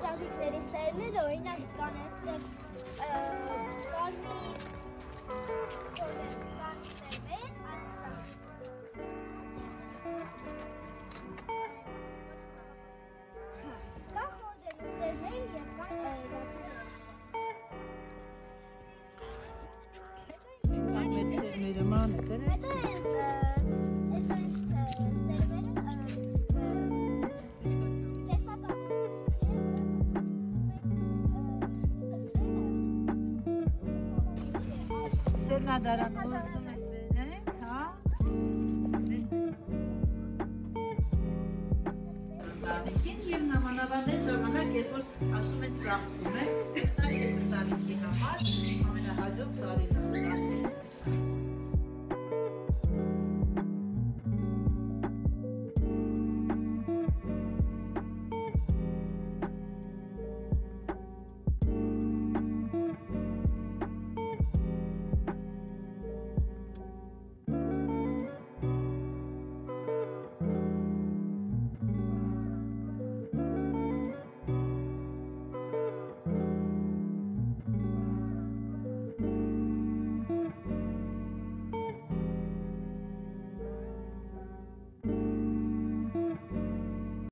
Ծաղիկների սերմերը օրինակ կան այստեղ կարմիր կան սերմեր, Կան խորդելու սերմեր եւ կան դրել։ Հետո ես Սերնադարան ուզում ես բերենք, հա։ Տարիքին եւ նամանավանդ ժամանակ, երբ որ ասում են ծաղկում է, դա երկու տարիքի